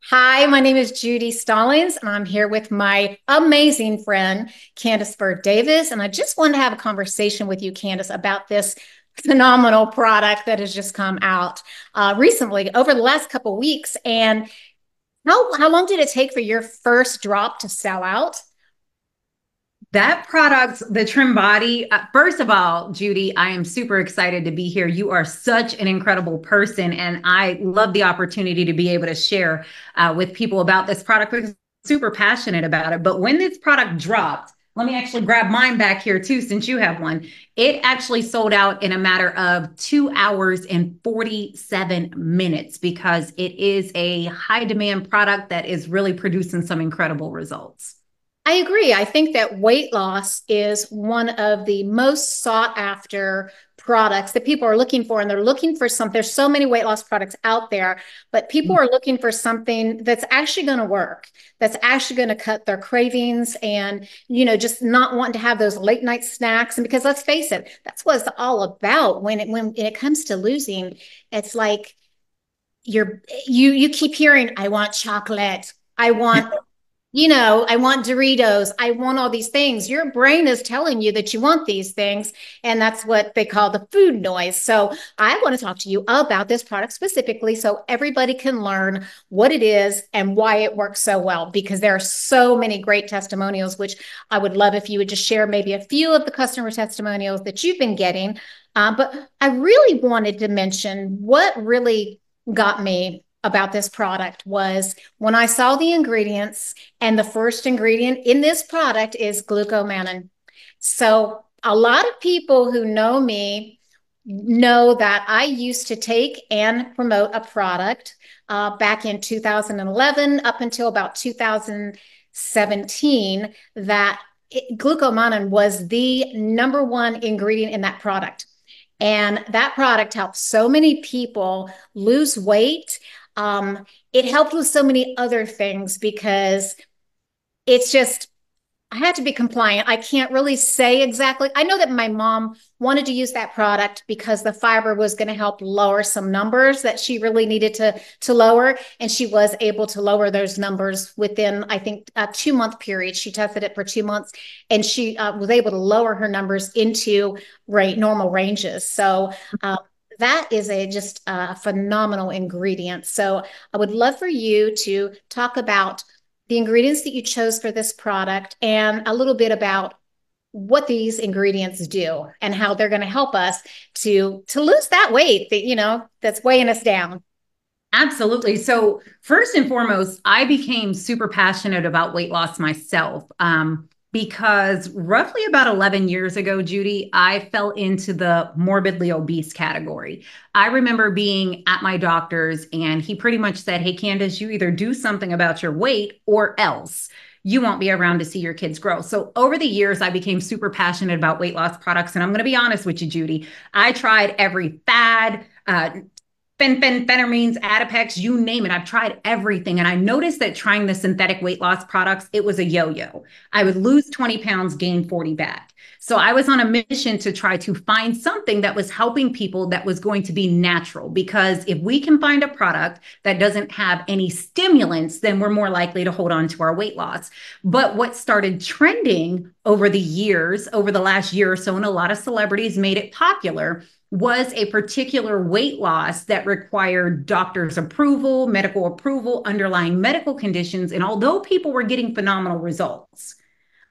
Hi, my name is Judy Stallings, and I'm here with my amazing friend, Candace Bird Davis. And I just wanted to have a conversation with you, Candace, about this phenomenal product that has just come out uh, recently over the last couple weeks. And how, how long did it take for your first drop to sell out? That product, the Trim Body, uh, first of all, Judy, I am super excited to be here. You are such an incredible person, and I love the opportunity to be able to share uh, with people about this product I'm super passionate about it. But when this product dropped, let me actually grab mine back here too, since you have one. It actually sold out in a matter of two hours and 47 minutes because it is a high demand product that is really producing some incredible results. I agree. I think that weight loss is one of the most sought after products that people are looking for. And they're looking for something. There's so many weight loss products out there, but people mm. are looking for something that's actually going to work, that's actually going to cut their cravings and, you know, just not wanting to have those late night snacks. And because let's face it, that's what it's all about when it, when it comes to losing. It's like, you're you you keep hearing i want chocolate i want you know, I want Doritos, I want all these things. Your brain is telling you that you want these things. And that's what they call the food noise. So I want to talk to you about this product specifically so everybody can learn what it is and why it works so well, because there are so many great testimonials, which I would love if you would just share maybe a few of the customer testimonials that you've been getting. Uh, but I really wanted to mention what really got me about this product was when I saw the ingredients, and the first ingredient in this product is glucomannan. So, a lot of people who know me know that I used to take and promote a product uh, back in 2011 up until about 2017 that it, glucomannan was the number one ingredient in that product. And that product helped so many people lose weight. Um, it helped with so many other things because it's just I had to be compliant. I can't really say exactly. I know that my mom wanted to use that product because the fiber was going to help lower some numbers that she really needed to to lower, and she was able to lower those numbers within I think a two month period. She tested it for two months, and she uh, was able to lower her numbers into rate normal ranges. So. Uh, that is a just a phenomenal ingredient. So I would love for you to talk about the ingredients that you chose for this product and a little bit about what these ingredients do and how they're going to help us to to lose that weight that you know that's weighing us down Absolutely. So, first and foremost, I became super passionate about weight loss myself. Um, because roughly about 11 years ago, Judy, I fell into the morbidly obese category. I remember being at my doctor's and he pretty much said, Hey, Candace, you either do something about your weight or else you won't be around to see your kids grow. So over the years, I became super passionate about weight loss products. And I'm going to be honest with you, Judy. I tried every fad, uh, phenphenphenamines, Adipex, you name it. I've tried everything. And I noticed that trying the synthetic weight loss products, it was a yo-yo. I would lose 20 pounds, gain 40 back. So I was on a mission to try to find something that was helping people that was going to be natural. Because if we can find a product that doesn't have any stimulants, then we're more likely to hold on to our weight loss. But what started trending over the years, over the last year or so, and a lot of celebrities made it popular was a particular weight loss that required doctor's approval, medical approval, underlying medical conditions. And although people were getting phenomenal results,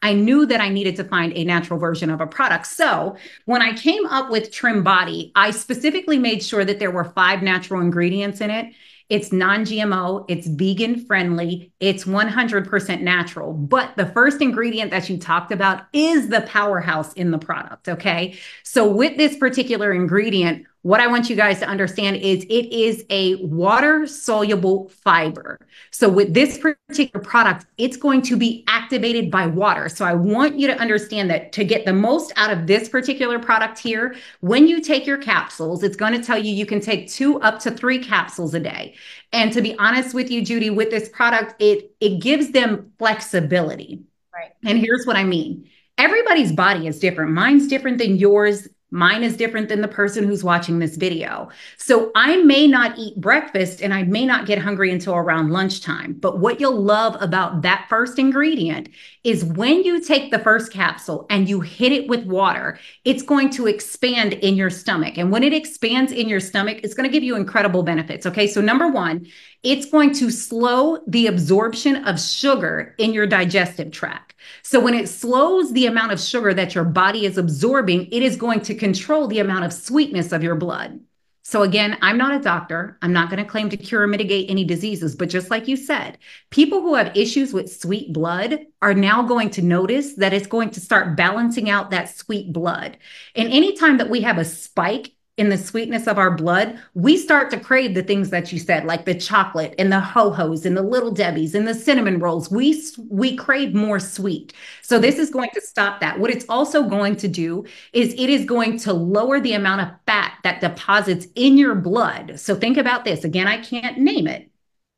I knew that I needed to find a natural version of a product. So when I came up with Trim Body, I specifically made sure that there were five natural ingredients in it. It's non GMO, it's vegan friendly, it's 100% natural. But the first ingredient that you talked about is the powerhouse in the product. Okay. So, with this particular ingredient, what I want you guys to understand is it is a water soluble fiber. So, with this particular product, it's going to be activated by water. So, I want you to understand that to get the most out of this particular product here, when you take your capsules, it's going to tell you you can take two up to three capsules a day. And to be honest with you, Judy, with this product, it, it gives them flexibility. Right. And here's what I mean everybody's body is different. Mine's different than yours Mine is different than the person who's watching this video. So I may not eat breakfast and I may not get hungry until around lunchtime. But what you'll love about that first ingredient is when you take the first capsule and you hit it with water, it's going to expand in your stomach. And when it expands in your stomach, it's going to give you incredible benefits. Okay. So, number one, it's going to slow the absorption of sugar in your digestive tract. So when it slows the amount of sugar that your body is absorbing, it is going to control the amount of sweetness of your blood. So again, I'm not a doctor. I'm not going to claim to cure or mitigate any diseases, but just like you said, people who have issues with sweet blood are now going to notice that it's going to start balancing out that sweet blood. And anytime that we have a spike in the sweetness of our blood, we start to crave the things that you said, like the chocolate and the ho-hos and the little debbies and the cinnamon rolls. We we crave more sweet. So this is going to stop that. What it's also going to do is it is going to lower the amount of fat that deposits in your blood. So think about this. Again, I can't name it,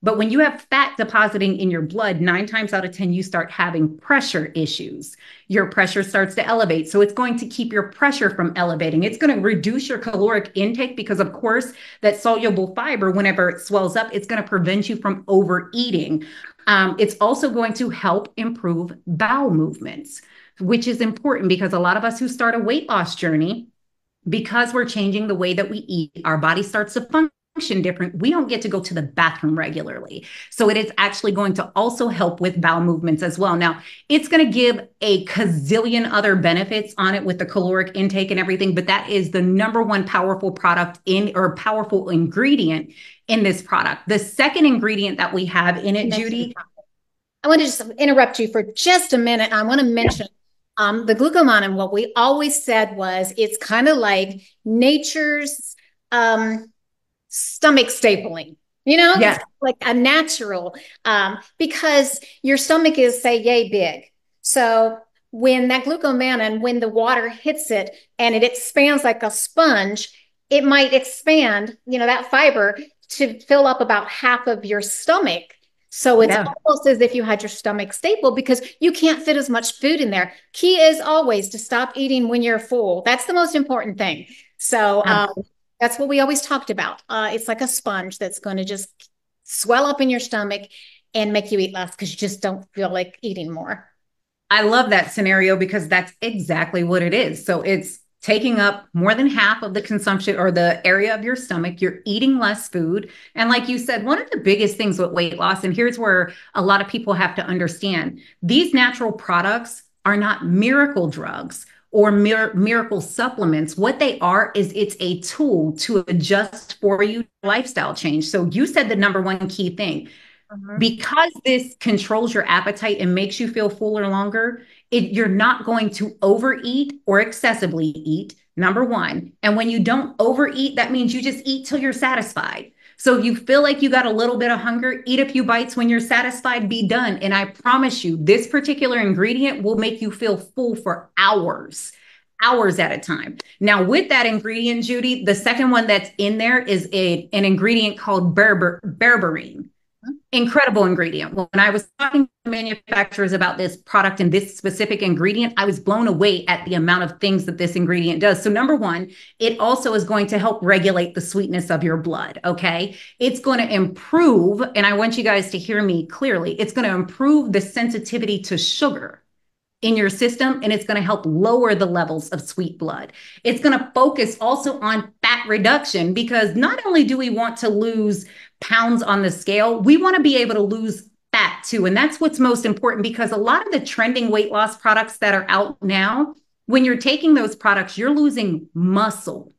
but when you have fat depositing in your blood, nine times out of 10, you start having pressure issues. Your pressure starts to elevate. So it's going to keep your pressure from elevating. It's going to reduce your caloric intake because, of course, that soluble fiber, whenever it swells up, it's going to prevent you from overeating. Um, it's also going to help improve bowel movements, which is important because a lot of us who start a weight loss journey, because we're changing the way that we eat, our body starts to function function different, we don't get to go to the bathroom regularly. So it is actually going to also help with bowel movements as well. Now, it's going to give a gazillion other benefits on it with the caloric intake and everything, but that is the number one powerful product in or powerful ingredient in this product. The second ingredient that we have in it, Judy. I want to just interrupt you for just a minute. I want to mention um, the glucomannan. What we always said was it's kind of like nature's um, stomach stapling you know? Yeah. like a natural um, because your stomach is say yay big. So when that glucomannan when the water hits it and it expands like a sponge it might expand you know that fiber to fill up about half of your stomach. So it's yeah. almost as if you had your stomach stapled because you can't fit as much food in there. Key is always to stop eating when you're full. That's the most important thing. So um, that's what we always talked about. Uh, it's like a sponge that's going to just swell up in your stomach and make you eat less because you just don't feel like eating more. I love that scenario because that's exactly what it is. So it's taking up more than half of the consumption or the area of your stomach. You're eating less food. And like you said, one of the biggest things with weight loss, and here's where a lot of people have to understand these natural products are not miracle drugs or mir- miracle supplements what they are is it's a tool to adjust for you lifestyle change. So you said the number one key thing. Uh-huh. because this controls your appetite and makes you feel fuller longer it, you're not going to overeat or excessively eat number one. And when you don't overeat that means you just eat till you're satisfied so if you feel like you got a little bit of hunger, eat a few bites when you're satisfied, be done. And I promise you, this particular ingredient will make you feel full for hours hours at a time. Now, with that ingredient, Judy, the second one that's in there is a, an ingredient called berber, berberine incredible ingredient. When I was talking to manufacturers about this product and this specific ingredient, I was blown away at the amount of things that this ingredient does. So, number one, it also is going to help regulate the sweetness of your blood. Okay. It's going to improve, and I want you guys to hear me clearly, it's going to improve the sensitivity to sugar in your system and it's going to help lower the levels of sweet blood. It's going to focus also on fat reduction because not only do we want to lose pounds on the scale, we want to be able to lose fat too. And that's what's most important because a lot of the trending weight loss products that are out now, when you're taking those products, you're losing muscle.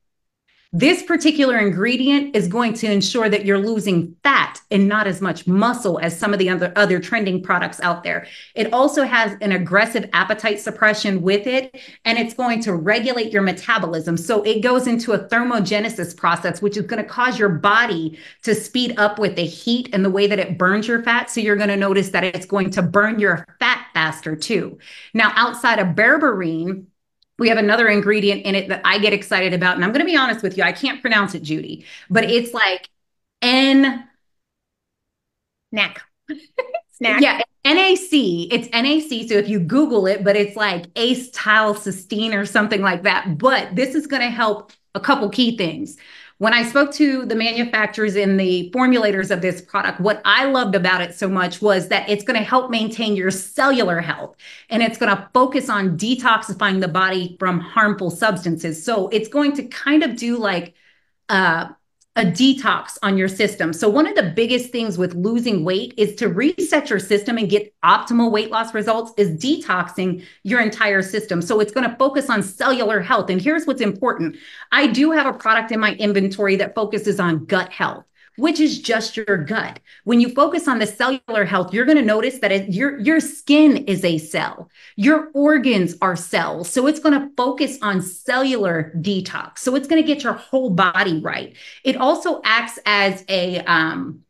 This particular ingredient is going to ensure that you're losing fat and not as much muscle as some of the other, other trending products out there. It also has an aggressive appetite suppression with it, and it's going to regulate your metabolism. So it goes into a thermogenesis process, which is going to cause your body to speed up with the heat and the way that it burns your fat. So you're going to notice that it's going to burn your fat faster too. Now, outside of berberine, we have another ingredient in it that I get excited about. And I'm going to be honest with you, I can't pronounce it, Judy, but it's like N. Snack. Snack. Yeah. NAC, it's NAC. So if you Google it, but it's like acetylcysteine or something like that. But this is going to help a couple key things. When I spoke to the manufacturers and the formulators of this product, what I loved about it so much was that it's going to help maintain your cellular health and it's going to focus on detoxifying the body from harmful substances. So it's going to kind of do like uh, a detox on your system. So, one of the biggest things with losing weight is to reset your system and get optimal weight loss results is detoxing your entire system. So, it's going to focus on cellular health. And here's what's important I do have a product in my inventory that focuses on gut health which is just your gut. When you focus on the cellular health, you're going to notice that it, your your skin is a cell. Your organs are cells. So it's going to focus on cellular detox. So it's going to get your whole body right. It also acts as a um,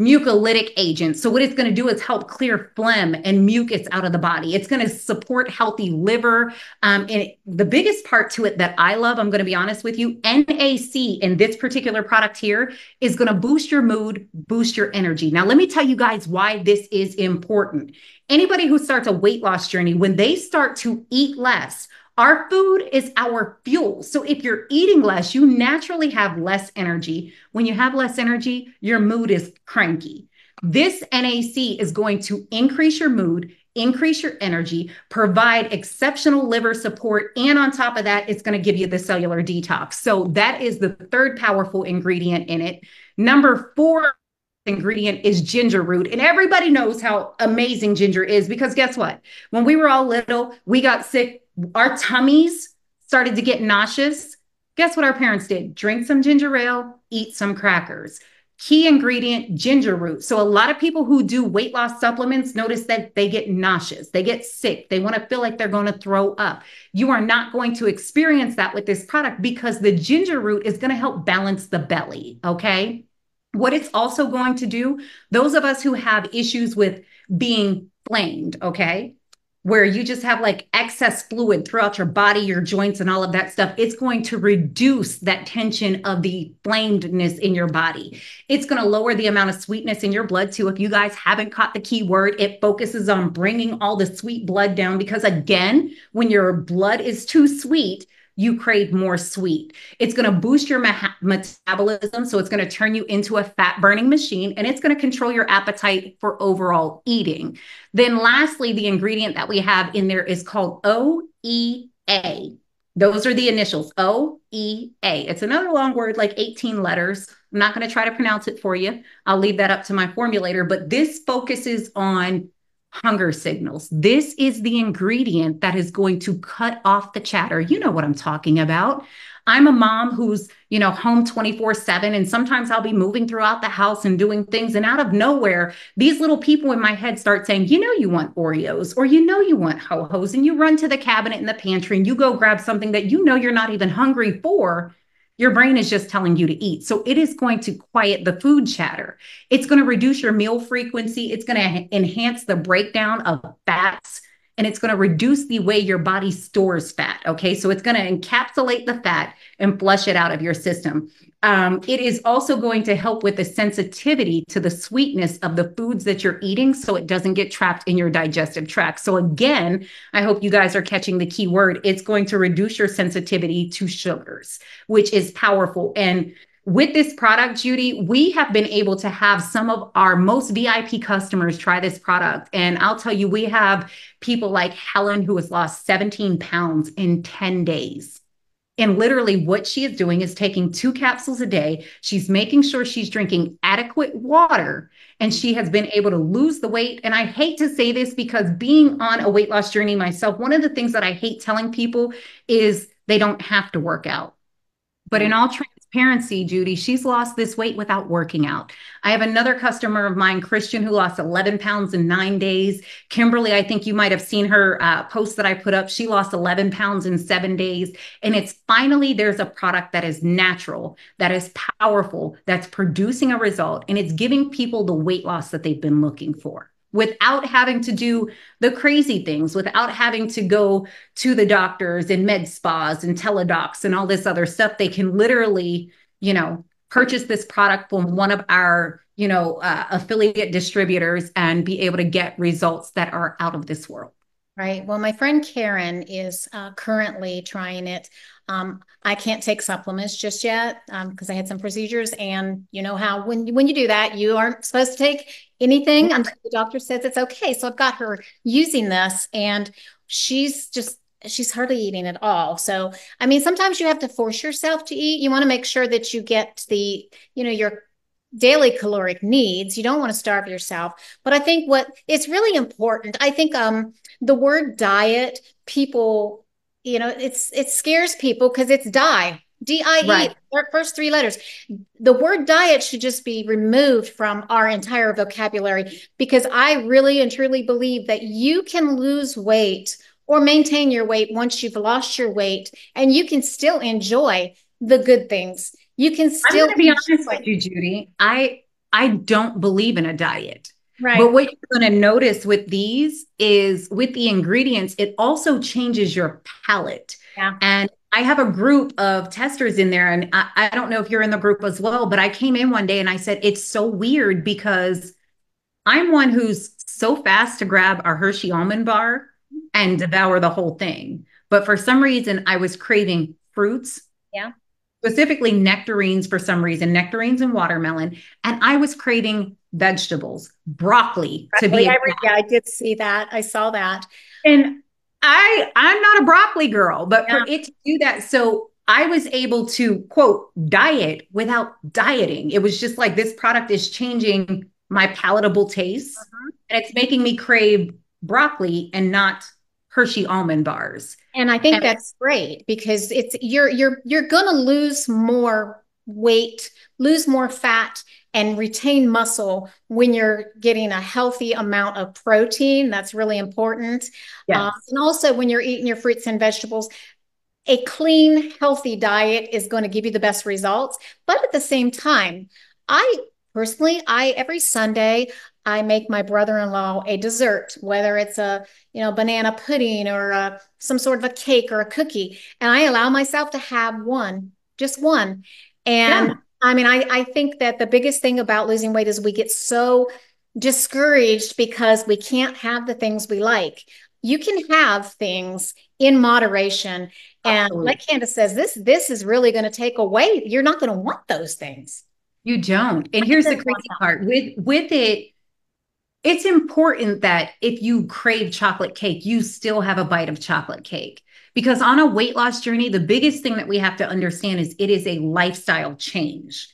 mucolytic agent. So what it's going to do is help clear phlegm and mucus out of the body. It's going to support healthy liver. Um, and the biggest part to it that I love, I'm going to be honest with you, NAC in this particular product here is going to boost your mood, boost your energy. Now, let me tell you guys why this is important. Anybody who starts a weight loss journey, when they start to eat less, our food is our fuel. So if you're eating less, you naturally have less energy. When you have less energy, your mood is cranky. This NAC is going to increase your mood, increase your energy, provide exceptional liver support, and on top of that, it's going to give you the cellular detox. So that is the third powerful ingredient in it. Number four ingredient is ginger root. And everybody knows how amazing ginger is because guess what? When we were all little, we got sick our tummies started to get nauseous, guess what our parents did? Drink some ginger ale, eat some crackers. Key ingredient ginger root. So, a lot of people who do weight loss supplements notice that they get nauseous, they get sick, they want to feel like they're going to throw up. You are not going to experience that with this product because the ginger root is going to help balance the belly. Okay. What it's also going to do, those of us who have issues with being flamed, okay, where you just have like excess fluid throughout your body, your joints, and all of that stuff, it's going to reduce that tension of the flamedness in your body. It's going to lower the amount of sweetness in your blood too. If you guys haven't caught the key word, it focuses on bringing all the sweet blood down because, again, when your blood is too sweet, you crave more sweet. It's going to boost your metabolism. So it's going to turn you into a fat burning machine and it's going to control your appetite for overall eating. Then, lastly, the ingredient that we have in there is called OEA. Those are the initials OEA. It's another long word, like 18 letters. I'm not going to try to pronounce it for you. I'll leave that up to my formulator, but this focuses on hunger signals. This is the ingredient that is going to cut off the chatter. You know what I'm talking about. I'm a mom who's, you know, home 24 7. And sometimes I'll be moving throughout the house and doing things. And out of nowhere, these little people in my head start saying, you know, you want Oreos or you know, you want ho hos. And you run to the cabinet in the pantry and you go grab something that you know you're not even hungry for your brain is just telling you to eat. So it is going to quiet the food chatter. It's going to reduce your meal frequency. It's going to enhance the breakdown of fats and it's going to reduce the way your body stores fat. Okay. So it's going to encapsulate the fat and flush it out of your system. Um, it is also going to help with the sensitivity to the sweetness of the foods that you're eating so it doesn't get trapped in your digestive tract. So, again, I hope you guys are catching the key word. It's going to reduce your sensitivity to sugars, which is powerful. And with this product, Judy, we have been able to have some of our most VIP customers try this product. And I'll tell you, we have people like Helen, who has lost 17 pounds in 10 days. And literally, what she is doing is taking two capsules a day. She's making sure she's drinking adequate water, and she has been able to lose the weight. And I hate to say this because being on a weight loss journey myself, one of the things that I hate telling people is they don't have to work out. But in all transparency, Judy, she's lost this weight without working out. I have another customer of mine, Christian, who lost 11 pounds in nine days. Kimberly, I think you might have seen her uh, post that I put up. She lost 11 pounds in seven days. And it's finally there's a product that is natural, that is powerful, that's producing a result, and it's giving people the weight loss that they've been looking for without having to do the crazy things, without having to go to the doctors and med spas and teledocs and all this other stuff. They can literally, you know, purchase this product from one of our you know uh, affiliate distributors and be able to get results that are out of this world Right. Well, my friend Karen is uh, currently trying it. Um, I can't take supplements just yet because um, I had some procedures, and you know how when when you do that, you aren't supposed to take anything until the doctor says it's okay. So I've got her using this, and she's just she's hardly eating at all. So I mean, sometimes you have to force yourself to eat. You want to make sure that you get the you know your daily caloric needs. You don't want to starve yourself. But I think what it's really important. I think um the word diet, people, you know, it's it scares people because it's die. D-I-E, right. first three letters. The word diet should just be removed from our entire vocabulary because I really and truly believe that you can lose weight or maintain your weight once you've lost your weight and you can still enjoy the good things you can still be honest with you, Judy. I I don't believe in a diet. Right. But what you're going to notice with these is with the ingredients, it also changes your palate. Yeah. And I have a group of testers in there, and I, I don't know if you're in the group as well, but I came in one day and I said, it's so weird because I'm one who's so fast to grab a Hershey almond bar and devour the whole thing. But for some reason, I was craving fruits. Yeah specifically nectarines for some reason, nectarines and watermelon. And I was craving vegetables, broccoli, broccoli to be. I, yeah, I did see that. I saw that. And I I'm not a broccoli girl, but yeah. for it to do that, so I was able to quote diet without dieting. It was just like this product is changing my palatable taste, uh-huh. and it's making me crave broccoli and not Hershey almond bars. And I think and that's great because it's you're you're you're going to lose more weight, lose more fat and retain muscle when you're getting a healthy amount of protein. That's really important. Yes. Uh, and also when you're eating your fruits and vegetables, a clean, healthy diet is going to give you the best results. But at the same time, I personally, I every Sunday I make my brother-in-law a dessert, whether it's a you know banana pudding or a, some sort of a cake or a cookie, and I allow myself to have one, just one. And yeah. I mean, I I think that the biggest thing about losing weight is we get so discouraged because we can't have the things we like. You can have things in moderation, and Absolutely. like Candace says, this this is really going to take away. You're not going to want those things. You don't. And here's the crazy part with with it it's important that if you crave chocolate cake, you still have a bite of chocolate cake. Because on a weight loss journey, the biggest thing that we have to understand is it is a lifestyle change.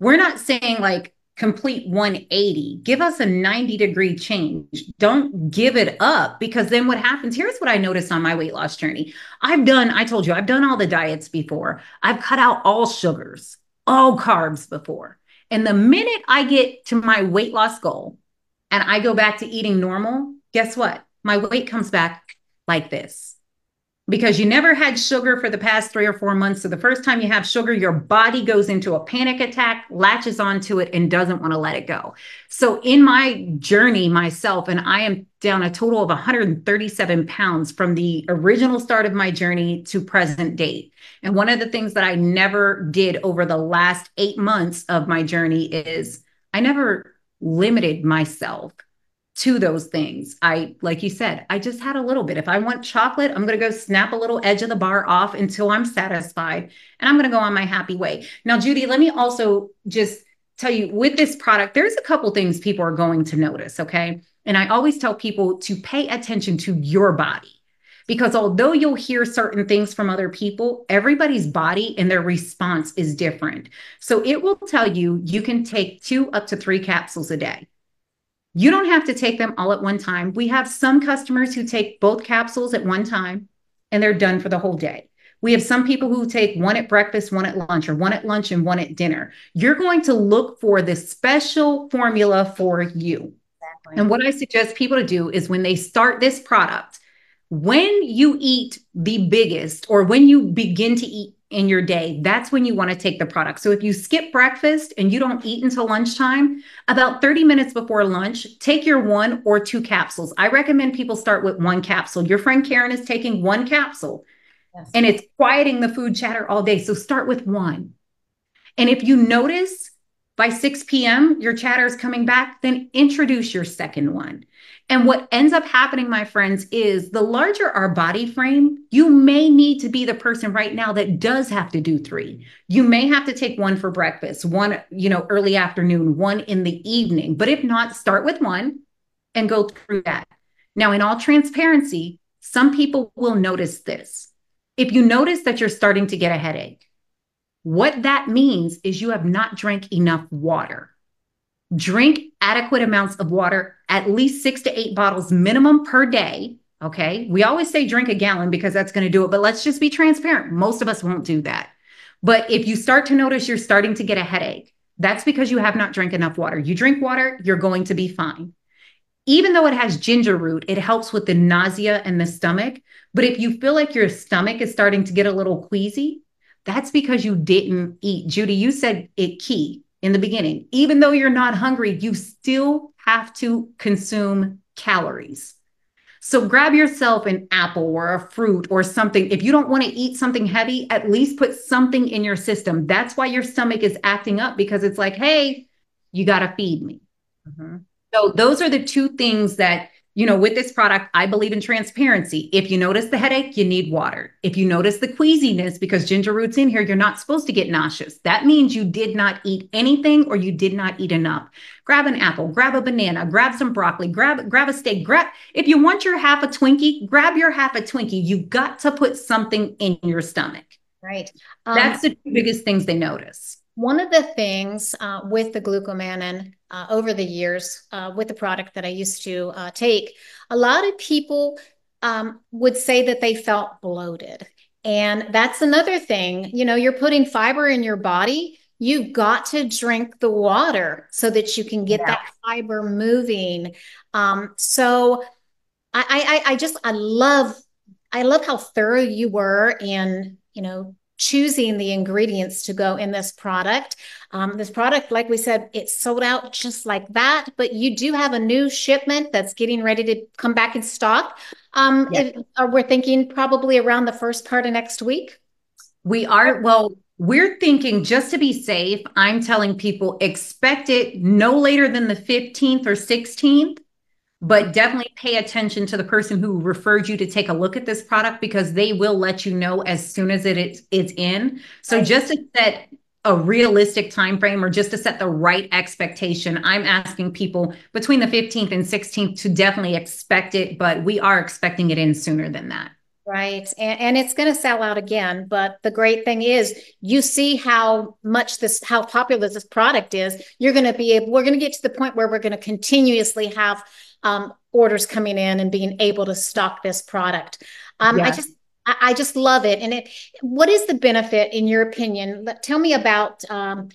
We're not saying like complete 180, give us a 90 degree change. Don't give it up because then what happens? Here's what I noticed on my weight loss journey. I've done, I told you, I've done all the diets before, I've cut out all sugars, all carbs before. And the minute I get to my weight loss goal, and I go back to eating normal, guess what? My weight comes back like this. Because you never had sugar for the past three or four months. So the first time you have sugar, your body goes into a panic attack, latches onto it, and doesn't want to let it go. So in my journey myself, and I am down a total of 137 pounds from the original start of my journey to present date. And one of the things that I never did over the last eight months of my journey is I never limited myself to those things. I, like you said, I just had a little bit. If I want chocolate, I'm going to go snap a little edge of the bar off until I'm satisfied and I'm going to go on my happy way. Now, Judy, let me also just tell you with this product, there's a couple things people are going to notice. Okay. And I always tell people to pay attention to your body because although you'll hear certain things from other people, everybody's body and their response is different. So it will tell you you can take two up to three capsules a day. You don't have to take them all at one time. We have some customers who take both capsules at one time and they're done for the whole day. We have some people who take one at breakfast, one at lunch, or one at lunch and one at dinner. You're going to look for this special formula for you. Exactly. And what I suggest people to do is when they start this product, when you eat the biggest or when you begin to eat in your day, that's when you want to take the product. So if you skip breakfast and you don't eat until lunchtime, about 30 minutes before lunch, take your one or two capsules. I recommend people start with one capsule. Your friend Karen is taking one capsule yes. and it's quieting the food chatter all day. So start with one. And if you notice by 6 p.m., your chatter is coming back, then introduce your second one. And what ends up happening, my friends, is the larger our body frame, you may need to be the person right now that does have to do three. You may have to take one for breakfast, one, you know, early afternoon, one in the evening. But if not, start with one and go through that. Now, in all transparency, some people will notice this. If you notice that you're starting to get a headache, what that means is you have not drank enough water. Drink adequate amounts of water, at least six to eight bottles minimum per day. Okay. We always say drink a gallon because that's going to do it, but let's just be transparent. Most of us won't do that. But if you start to notice you're starting to get a headache, that's because you have not drank enough water. You drink water, you're going to be fine. Even though it has ginger root, it helps with the nausea and the stomach. But if you feel like your stomach is starting to get a little queasy, that's because you didn't eat. Judy, you said it key in the beginning. Even though you're not hungry, you still have to consume calories. So grab yourself an apple or a fruit or something. If you don't want to eat something heavy, at least put something in your system. That's why your stomach is acting up because it's like, hey, you got to feed me. Mm-hmm. So those are the two things that you know, with this product, I believe in transparency. If you notice the headache, you need water. If you notice the queasiness, because ginger root's in here, you're not supposed to get nauseous. That means you did not eat anything or you did not eat enough. Grab an apple, grab a banana, grab some broccoli, grab grab a steak, grab if you want your half a Twinkie, grab your half a Twinkie. You've got to put something in your stomach. Right. Um, That's the biggest things they notice. One of the things uh, with the glucomannan uh, over the years uh, with the product that I used to uh, take, a lot of people um, would say that they felt bloated. And that's another thing. You know, you're putting fiber in your body. You've got to drink the water so that you can get yeah. that fiber moving. Um, so I, I, I just, I love, I love how thorough you were in, you know, choosing the ingredients to go in this product. Um, this product, like we said, it's sold out just like that, but you do have a new shipment that's getting ready to come back in stock. Um, if, uh, we're thinking probably around the first part of next week. We are, well, we're thinking just to be safe, I'm telling people expect it no later than the 15th or 16th but definitely pay attention to the person who referred you to take a look at this product because they will let you know as soon as it is it's in. So just to set a realistic time frame or just to set the right expectation, I'm asking people between the 15th and 16th to definitely expect it, but we are expecting it in sooner than that. Right. And, and it's going to sell out again. But the great thing is, you see how much this, how popular this product is. You're going to be able, we're going to get to the point where we're going to continuously have um, orders coming in and being able to stock this product. Um, I just I, just love it. And it what is the benefit in your opinion? Tell me about um,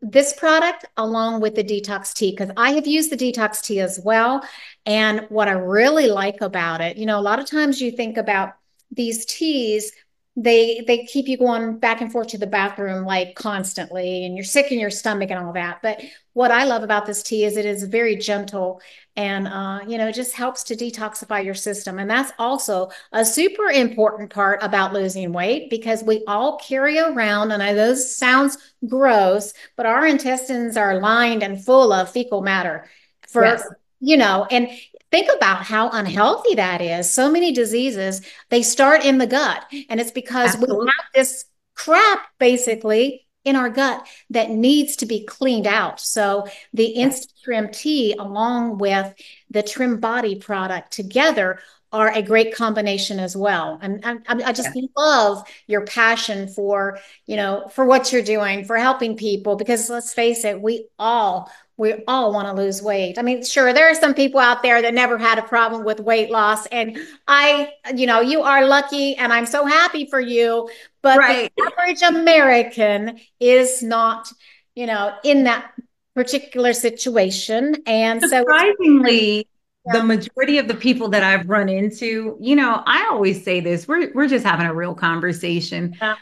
this product along with the detox tea because I have used the detox tea as well. And what I really like about it, you know, a lot of times you think about these teas they they keep you going back and forth to the bathroom like constantly and you're sick in your stomach and all that but what i love about this tea is it is very gentle and uh, you know it just helps to detoxify your system and that's also a super important part about losing weight because we all carry around and i know this sounds gross but our intestines are lined and full of fecal matter for yes. you know and think about how unhealthy that is. So many diseases, they start in the gut. And it's because Absolutely. we have this crap basically in our gut that needs to be cleaned out. So the Instant Trim Tea, along with the Trim Body product together, are a great combination as well. And I, I just yeah. love your passion for, you know, for what you're doing, for helping people, because let's face it, we all we all want to lose weight. I mean, sure, there are some people out there that never had a problem with weight loss. And I, you know, you are lucky and I'm so happy for you. But right. the average American is not, you know, in that particular situation. And surprisingly, so yeah. the majority of the people that I've run into, you know, I always say this, we're we're just having a real conversation. Yeah.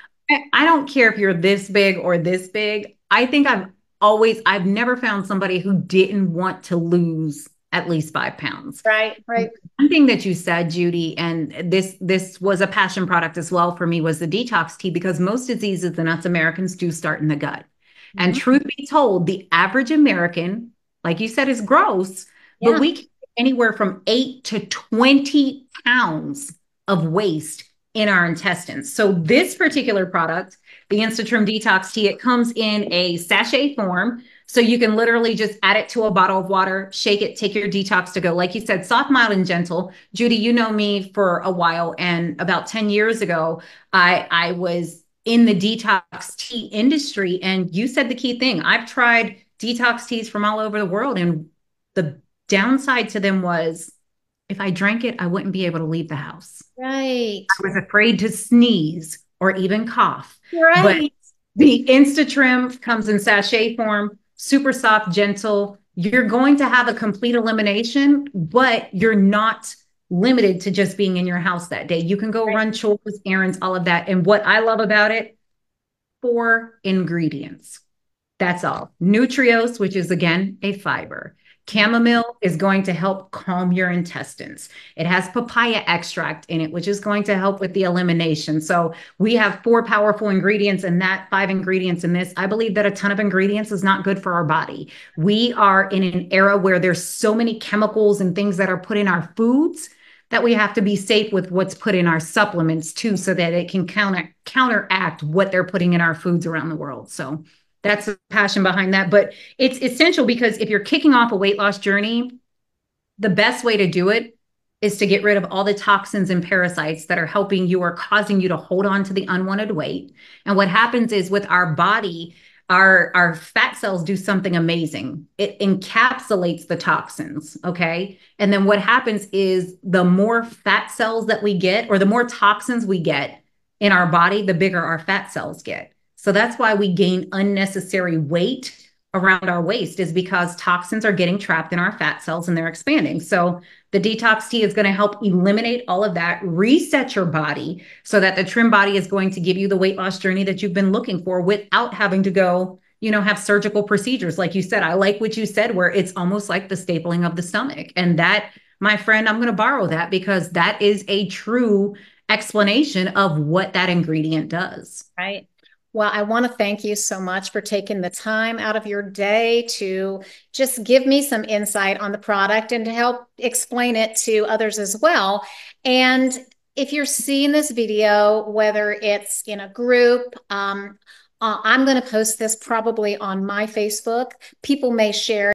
I don't care if you're this big or this big. I think I've always I've never found somebody who didn't want to lose at least five pounds. Right, right. One thing that you said, Judy, and this this was a passion product as well for me was the detox tea because most diseases in us Americans do start in the gut. And mm-hmm. truth be told, the average American, like you said, is gross, yeah. but we can anywhere from eight to 20 pounds of waste in our intestines. So this particular product, the Instatrim Detox Tea, it comes in a sachet form. So you can literally just add it to a bottle of water, shake it, take your detox to go. Like you said, soft, mild, and gentle. Judy, you know me for a while. And about 10 years ago, I, I was in the detox tea industry. And you said the key thing. I've tried detox teas from all over the world. And the downside to them was if I drank it, I wouldn't be able to leave the house. Right. I was afraid to sneeze or even cough. Right. But the Instatrim comes in sachet form, super soft, gentle. You're going to have a complete elimination, but you're not limited to just being in your house that day. You can go right. run chores, errands, all of that. And what I love about it, four ingredients. That's all. Nutriose, which is again a fiber. Chamomile is going to help calm your intestines. It has papaya extract in it, which is going to help with the elimination. So we have four powerful ingredients and that five ingredients in this. I believe that a ton of ingredients is not good for our body. We are in an era where there's so many chemicals and things that are put in our foods that we have to be safe with what's put in our supplements too, so that it can counter counteract what they're putting in our foods around the world. So that's the passion behind that. But it's essential because if you're kicking off a weight loss journey, the best way to do it is to get rid of all the toxins and parasites that are helping you or causing you to hold on to the unwanted weight. And what happens is with our body, our our fat cells do something amazing it encapsulates the toxins okay and then what happens is the more fat cells that we get or the more toxins we get in our body the bigger our fat cells get so that's why we gain unnecessary weight around our waist is because toxins are getting trapped in our fat cells and they're expanding. So the detox tea is going to help eliminate all of that, reset your body so that the trim body is going to give you the weight loss journey that you've been looking for without having to go, you know, have surgical procedures. Like you said, I like what you said, where it's almost like the stapling of the stomach. And that, my friend, I'm going to borrow that because that is a true explanation of what that ingredient does. Right. Well, I want to thank you so much for taking the time out of your day to just give me some insight on the product and to help explain it to others as well. And if you're seeing this video, whether it's in a group, um, uh, I'm going to post this probably on my Facebook. People may share